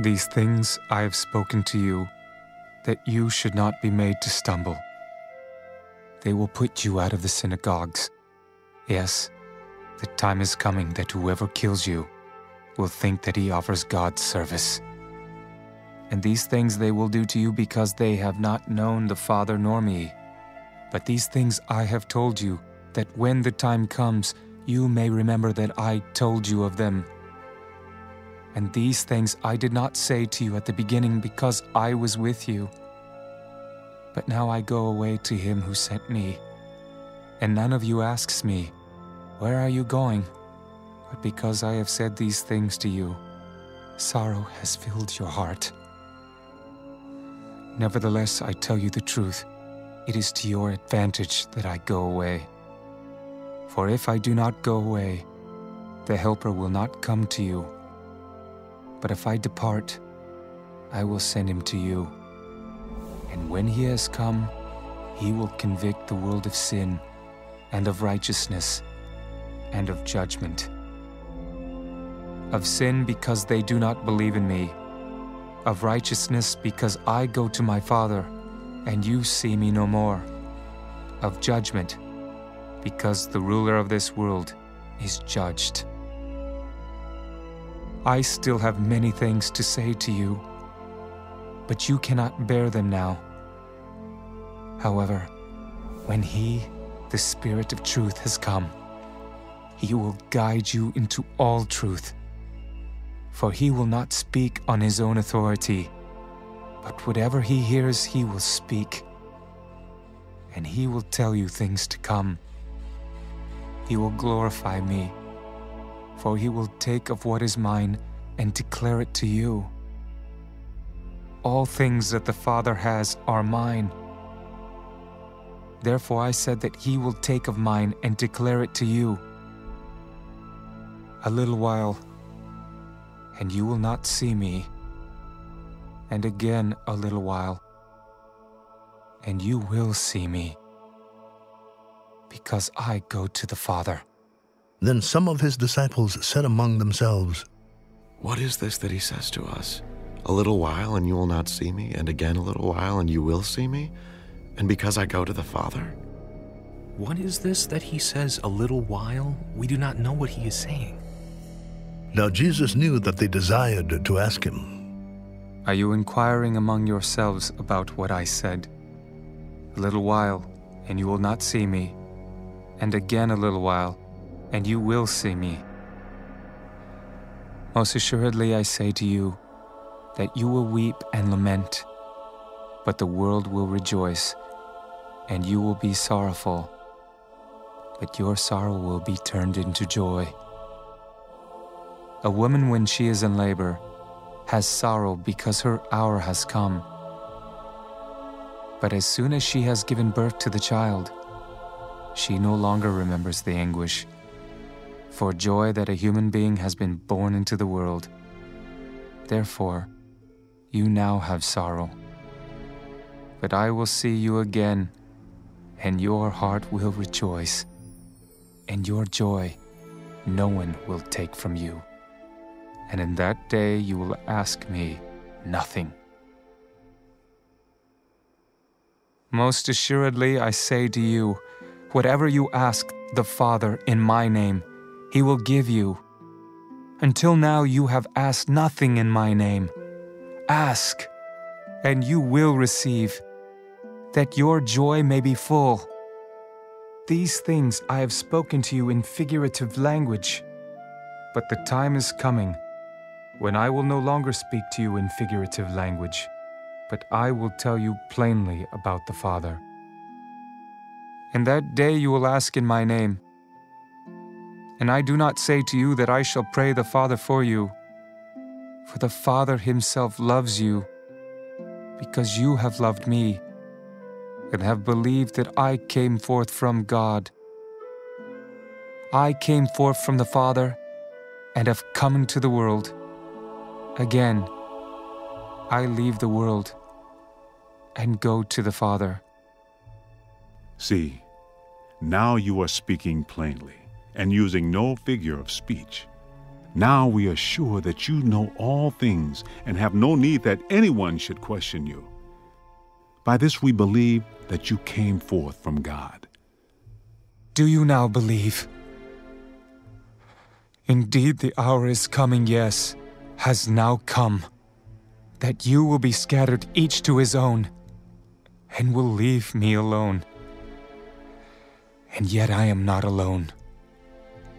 These things I have spoken to you, that you should not be made to stumble. They will put you out of the synagogues. Yes, the time is coming that whoever kills you will think that he offers God service. And these things they will do to you because they have not known the Father nor me. But these things I have told you, that when the time comes, you may remember that I told you of them. And these things I did not say to you at the beginning because I was with you. But now I go away to him who sent me. And none of you asks me, Where are you going? But because I have said these things to you, sorrow has filled your heart. Nevertheless, I tell you the truth. It is to your advantage that I go away. For if I do not go away, the Helper will not come to you. But if I depart, I will send him to you. And when he has come, he will convict the world of sin, and of righteousness, and of judgment. Of sin because they do not believe in me, of righteousness because I go to my Father, and you see me no more, of judgment because the ruler of this world is judged. I still have many things to say to you, but you cannot bear them now. However, when He, the Spirit of truth, has come, He will guide you into all truth. For He will not speak on His own authority, but whatever He hears, He will speak. And He will tell you things to come. He will glorify me for he will take of what is mine and declare it to you. All things that the Father has are mine. Therefore I said that he will take of mine and declare it to you. A little while, and you will not see me. And again a little while, and you will see me. Because I go to the Father. Then some of his disciples said among themselves, What is this that he says to us? A little while and you will not see me, and again a little while and you will see me? And because I go to the Father? What is this that he says, a little while? We do not know what he is saying. Now Jesus knew that they desired to ask him. Are you inquiring among yourselves about what I said? A little while, and you will not see me, and again a little while, and you will see me. Most assuredly, I say to you that you will weep and lament, but the world will rejoice, and you will be sorrowful, but your sorrow will be turned into joy. A woman, when she is in labor, has sorrow because her hour has come. But as soon as she has given birth to the child, she no longer remembers the anguish for joy that a human being has been born into the world. Therefore, you now have sorrow. But I will see you again, and your heart will rejoice, and your joy no one will take from you. And in that day you will ask me nothing. Most assuredly, I say to you, whatever you ask the Father in my name, he will give you. Until now, you have asked nothing in my name. Ask, and you will receive, that your joy may be full. These things I have spoken to you in figurative language, but the time is coming when I will no longer speak to you in figurative language, but I will tell you plainly about the Father. In that day you will ask in my name. And I do not say to you that I shall pray the Father for you, for the Father himself loves you, because you have loved me, and have believed that I came forth from God. I came forth from the Father, and have come into the world. Again, I leave the world and go to the Father. See, now you are speaking plainly and using no figure of speech. Now we are sure that you know all things and have no need that anyone should question you. By this we believe that you came forth from God. Do you now believe? Indeed, the hour is coming, yes, has now come, that you will be scattered each to his own, and will leave me alone. And yet I am not alone,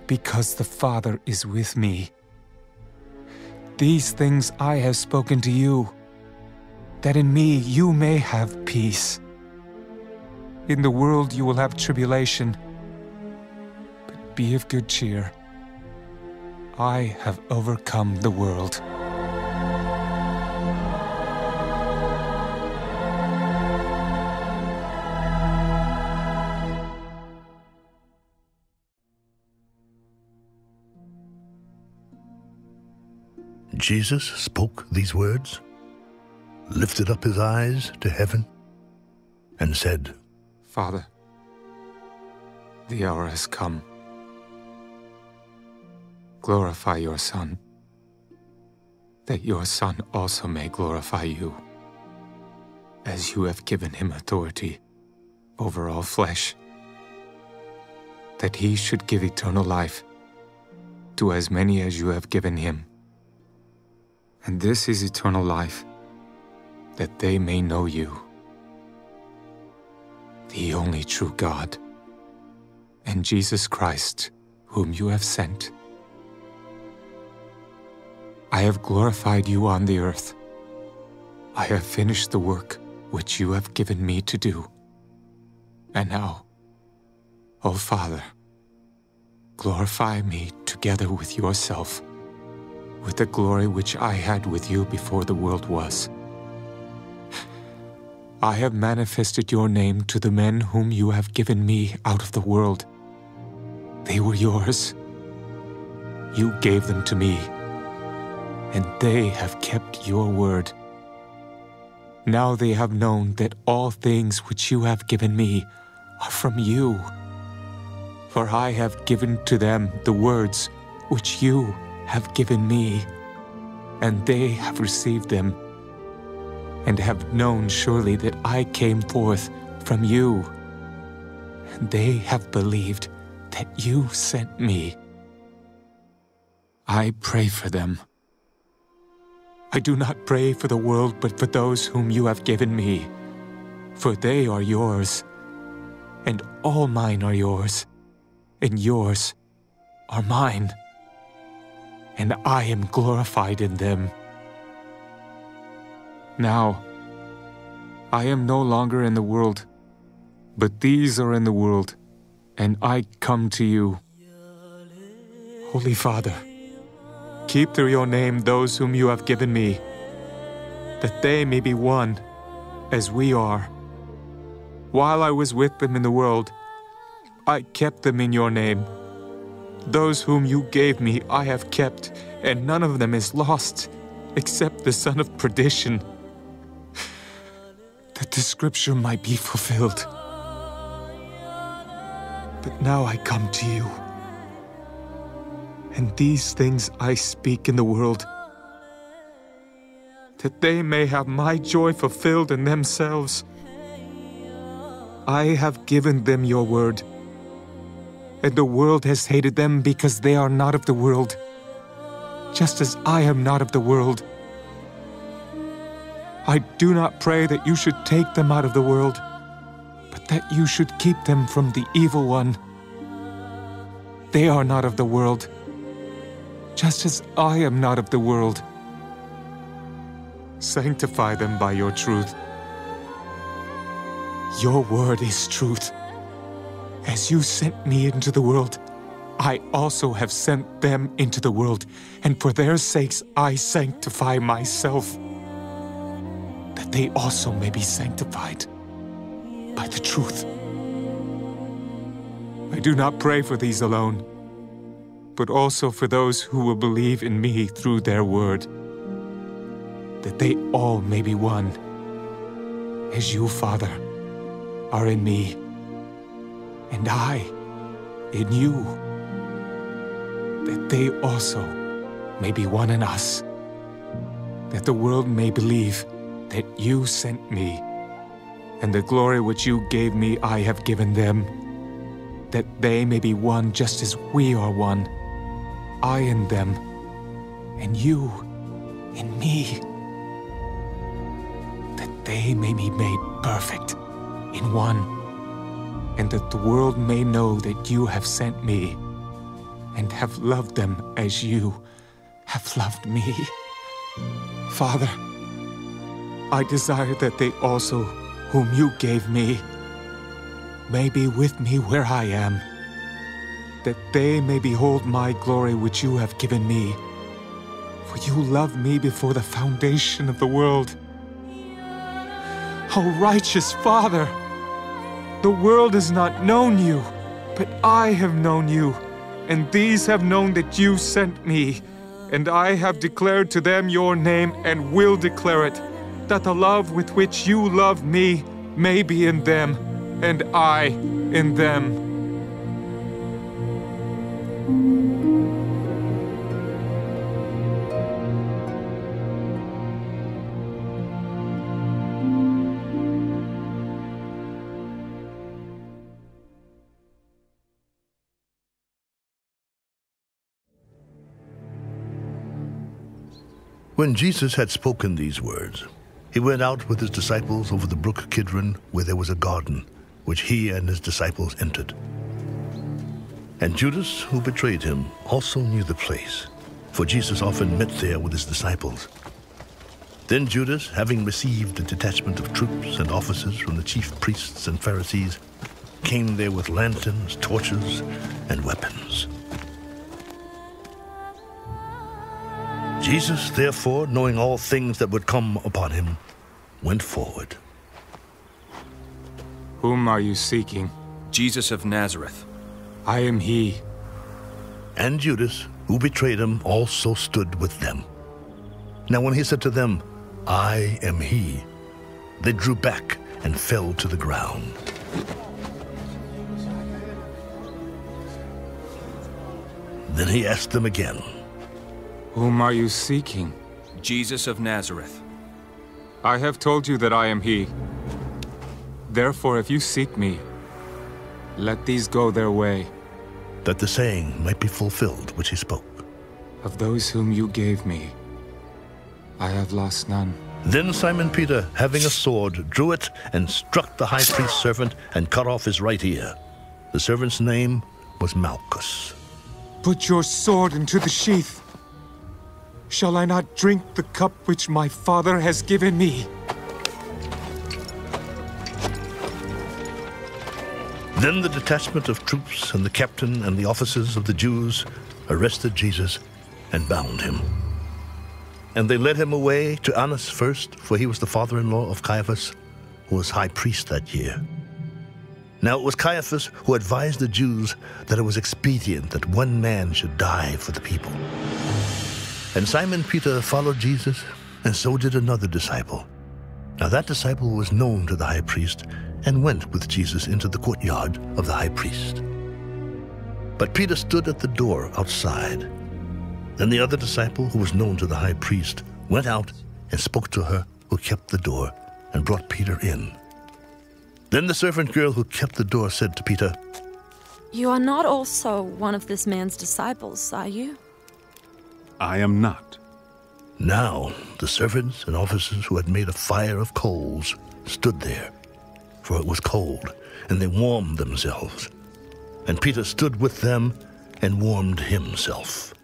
because the Father is with me. These things I have spoken to you, that in me you may have peace. In the world you will have tribulation, but be of good cheer. I have overcome the world. Jesus spoke these words, lifted up his eyes to heaven, and said, Father, the hour has come. Glorify your Son, that your Son also may glorify you, as you have given him authority over all flesh, that he should give eternal life to as many as you have given him. And this is eternal life, that they may know you, the only true God, and Jesus Christ, whom you have sent. I have glorified you on the earth. I have finished the work which you have given me to do. And now, O Father, glorify me together with yourself, with the glory which I had with you before the world was. I have manifested your name to the men whom you have given me out of the world. They were yours. You gave them to me and they have kept your word. Now they have known that all things which you have given me are from you. For I have given to them the words which you have given me, and they have received them, and have known surely that I came forth from you. And they have believed that you sent me. I pray for them. I do not pray for the world, but for those whom you have given me. For they are yours, and all mine are yours, and yours are mine. And I am glorified in them. Now, I am no longer in the world, but these are in the world, and I come to you. Holy Father, Keep through your name those whom you have given me, that they may be one, as we are. While I was with them in the world, I kept them in your name. Those whom you gave me I have kept, and none of them is lost, except the son of perdition, that the scripture might be fulfilled. But now I come to you. And these things I speak in the world, that they may have my joy fulfilled in themselves. I have given them your word, and the world has hated them because they are not of the world, just as I am not of the world. I do not pray that you should take them out of the world, but that you should keep them from the evil one. They are not of the world just as I am not of the world. Sanctify them by your truth. Your word is truth. As you sent me into the world, I also have sent them into the world, and for their sakes I sanctify myself, that they also may be sanctified by the truth. I do not pray for these alone but also for those who will believe in me through their word, that they all may be one, as you, Father, are in me, and I in you, that they also may be one in us, that the world may believe that you sent me, and the glory which you gave me I have given them, that they may be one just as we are one, I in them, and you in me, that they may be made perfect in one and that the world may know that you have sent me and have loved them as you have loved me. Father, I desire that they also, whom you gave me, may be with me where I am, that they may behold my glory which you have given me. For you loved me before the foundation of the world. O righteous Father! The world has not known you, but I have known you, and these have known that you sent me. And I have declared to them your name and will declare it, that the love with which you love me may be in them, and I in them. When Jesus had spoken these words, he went out with his disciples over the brook Kidron, where there was a garden, which he and his disciples entered. And Judas, who betrayed him, also knew the place, for Jesus often met there with his disciples. Then Judas, having received a detachment of troops and officers from the chief priests and Pharisees, came there with lanterns, torches, and weapons. Jesus, therefore, knowing all things that would come upon him, went forward. Whom are you seeking? Jesus of Nazareth. I am he. And Judas, who betrayed him, also stood with them. Now when he said to them, I am he, they drew back and fell to the ground. Then he asked them again, Whom are you seeking? Jesus of Nazareth. I have told you that I am he. Therefore, if you seek me, let these go their way. that the saying might be fulfilled which he spoke. Of those whom you gave me, I have lost none. Then Simon Peter, having a sword, drew it and struck the high priest's servant and cut off his right ear. The servant's name was Malchus. Put your sword into the sheath. Shall I not drink the cup which my father has given me? Then the detachment of troops and the captain and the officers of the Jews arrested Jesus and bound him. And they led him away to Annas first, for he was the father in law of Caiaphas, who was high priest that year. Now it was Caiaphas who advised the Jews that it was expedient that one man should die for the people. And Simon Peter followed Jesus, and so did another disciple. Now that disciple was known to the high priest and went with Jesus into the courtyard of the high priest. But Peter stood at the door outside. Then the other disciple, who was known to the high priest, went out and spoke to her who kept the door and brought Peter in. Then the servant girl who kept the door said to Peter, You are not also one of this man's disciples, are you? I am not. Now the servants and officers who had made a fire of coals stood there, for it was cold, and they warmed themselves. And Peter stood with them and warmed himself.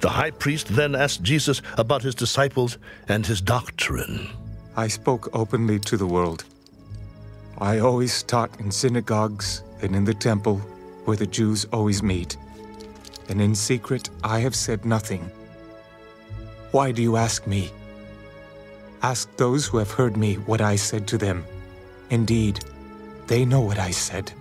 The high priest then asked Jesus about his disciples and his doctrine. I spoke openly to the world. I always taught in synagogues and in the temple where the Jews always meet. And in secret I have said nothing. Why do you ask me? Ask those who have heard me what I said to them. Indeed, they know what I said.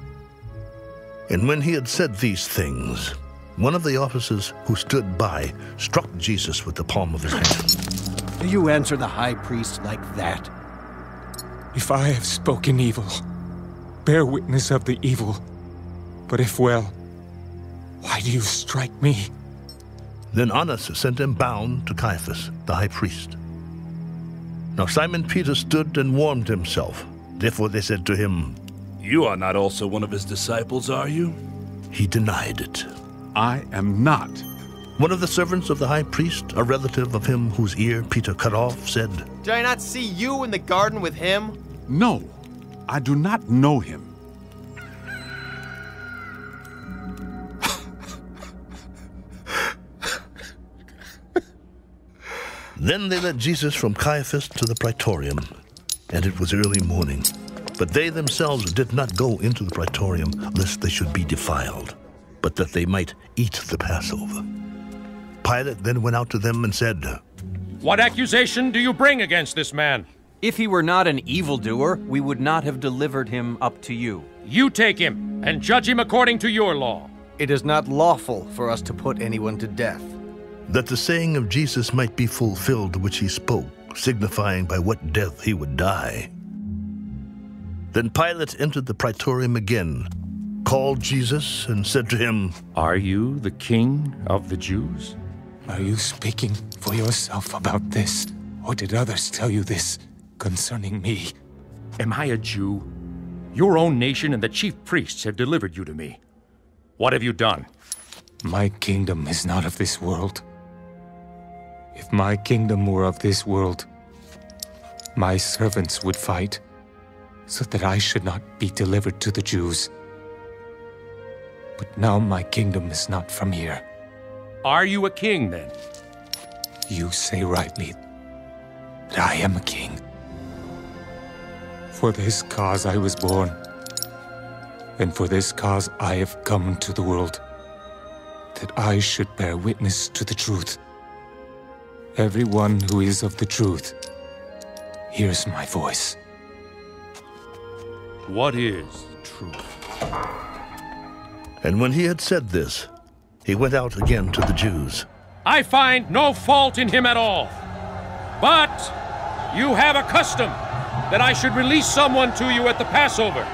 And when he had said these things, one of the officers who stood by struck Jesus with the palm of his hand. Do you answer the high priest like that? If I have spoken evil, bear witness of the evil. But if well, why do you strike me? Then Annas sent him bound to Caiaphas, the high priest. Now Simon Peter stood and warmed himself. Therefore they said to him, You are not also one of his disciples, are you? He denied it. I am not. One of the servants of the high priest, a relative of him whose ear Peter cut off, said, Did I not see you in the garden with him? No, I do not know him. Then they led Jesus from Caiaphas to the praetorium, and it was early morning. But they themselves did not go into the praetorium, lest they should be defiled, but that they might eat the Passover. Pilate then went out to them and said, What accusation do you bring against this man? If he were not an evildoer, we would not have delivered him up to you. You take him and judge him according to your law. It is not lawful for us to put anyone to death. That the saying of Jesus might be fulfilled which he spoke, signifying by what death he would die. Then Pilate entered the praetorium again, called Jesus, and said to him, Are you the king of the Jews? Are you speaking for yourself about this? Or did others tell you this concerning me? Am I a Jew? Your own nation and the chief priests have delivered you to me. What have you done? My kingdom is not of this world. If my kingdom were of this world, my servants would fight, so that I should not be delivered to the Jews. But now my kingdom is not from here. Are you a king then? You say rightly that I am a king. For this cause I was born, and for this cause I have come to the world, that I should bear witness to the truth. Everyone who is of the truth hears my voice. What is the truth? And when he had said this, he went out again to the Jews. I find no fault in him at all. But you have a custom that I should release someone to you at the Passover.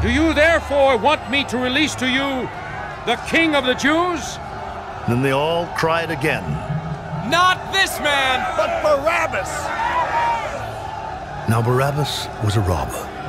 Do you therefore want me to release to you the king of the Jews? Then they all cried again, Not this man, but Barabbas! Now Barabbas was a robber.